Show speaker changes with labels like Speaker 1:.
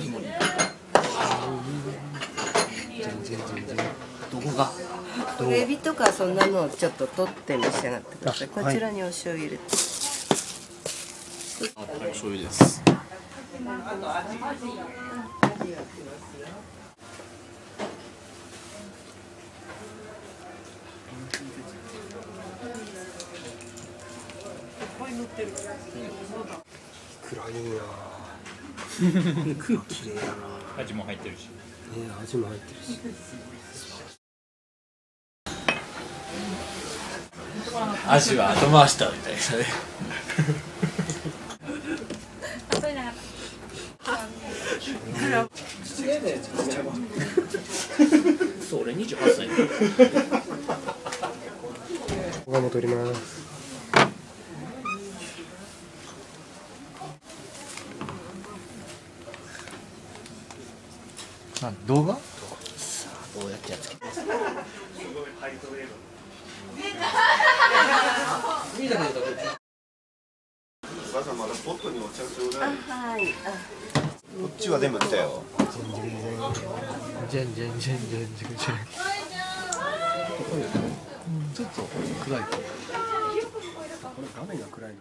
Speaker 1: 全然全然どこが
Speaker 2: エビとかそんなのをちょっと取って召し上がってください
Speaker 1: あ
Speaker 2: こちらにお醤油入れて、
Speaker 1: あはい醤油です
Speaker 3: 暗いんや綺麗やな
Speaker 4: 味も入ってるし。
Speaker 3: ね味も入ってるし。
Speaker 1: 足は後回したみたいなね。そう俺28歳。
Speaker 3: 他も取ります
Speaker 1: なん動画？さあどうやってやっつけます
Speaker 5: 母さんまだポットにお茶ちょうだい
Speaker 2: はいあ
Speaker 5: こっちは全部来たよ。
Speaker 1: じゃんじゃんじゃんじゃんじゃんじゃん。ちょっと暗い。
Speaker 3: これ画面が暗いのに